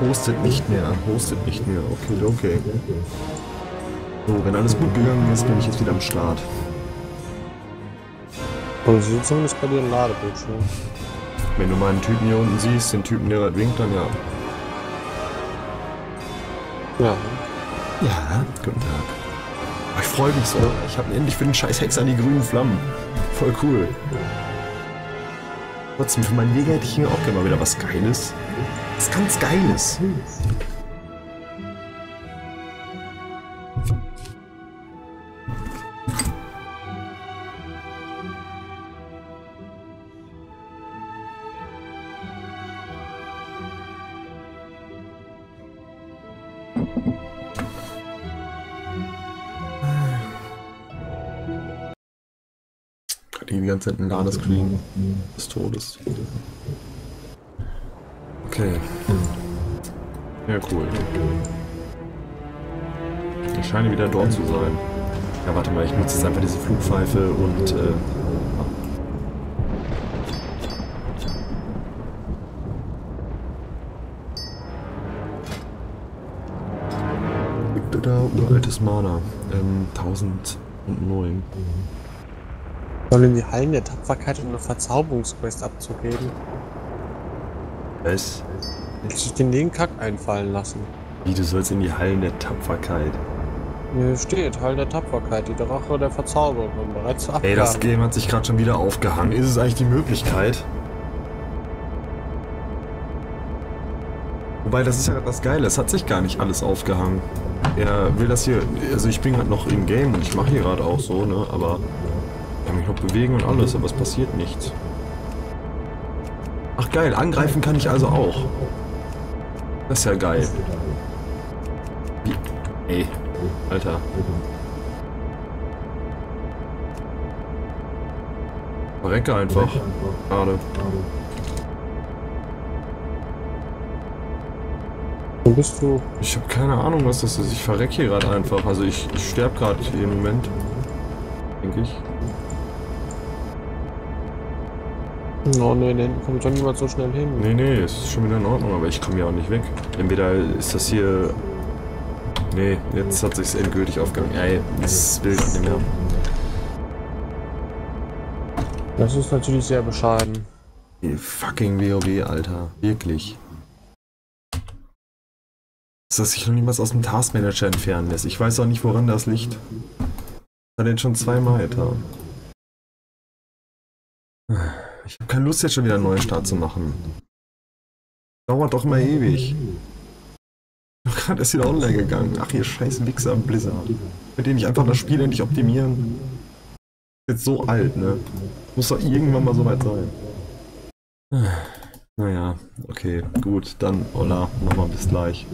Hostet nicht mehr, hostet nicht mehr. Okay, okay. So, wenn alles gut gegangen ist, bin ich jetzt wieder am Start. Und sieht zumindest bei dir ein Ladebildschirm. Wenn du meinen Typen hier unten siehst, den Typen, der winkt, dann ja. Ja. Ja, guten Tag. Oh, ich freue mich so. Ich habe endlich für den scheiß Hex an die grünen Flammen. Voll cool. Trotzdem, für meinen Jäger hätte ich mir auch gerne mal wieder was Geiles. Was ganz Geiles. Die ganze Zeit ein Ladescreen des Todes. Okay. Ja, cool. Ich scheine wieder dort zu sein. Ja, warte mal, ich nutze jetzt einfach diese Flugpfeife und äh, Liegt da uraltes Mana. Ähm, 1009. Soll in die Hallen der Tapferkeit eine Verzauberungsquest abzugeben. Was? Hätte sich den den Kack einfallen lassen. Wie, du sollst in die Hallen der Tapferkeit. Hier steht, Hallen der Tapferkeit, die Drache der Verzauberung, bereits zur Ey, das. Game hat sich gerade schon wieder aufgehangen. Ist es eigentlich die Möglichkeit? Wobei, das ist ja das Geile, es hat sich gar nicht alles aufgehangen. Er will das hier, also ich bin gerade noch im Game und ich mache hier gerade auch so, ne, aber ich kann mich noch bewegen und alles, aber es passiert nichts. Ach geil, angreifen kann ich also auch. Das ist ja geil. Wie? Ey, Alter. Verrecke einfach. Schade. Wo bist du? Ich habe keine Ahnung, was das ist. Ich verrecke hier gerade einfach. Also ich, ich sterbe gerade im Moment. Denke ich. Oh ne, da hinten kommt schon niemand so schnell hin. Nee, nee, es ist schon wieder in Ordnung, aber ich komme ja auch nicht weg. Entweder ist das hier... Nee, jetzt hat sich's endgültig aufgehangen. Ey, das will ich nicht mehr. Das ist natürlich sehr bescheiden. Die fucking WoW, Alter. Wirklich. Dass das sich noch niemals aus dem Taskmanager entfernen lässt. Ich weiß auch nicht, woran das liegt. Hat den schon zweimal getan. Ich habe keine Lust, jetzt schon wieder einen neuen Start zu machen. Dauert doch mal ewig. Bin gerade erst wieder online gegangen. Ach, ihr scheiß Wichser Blizzard. Mit denen ich einfach das Spiel endlich optimieren. Jetzt so alt, ne? Muss doch irgendwann mal soweit sein. Naja, okay, gut, dann Olla, nochmal bis gleich.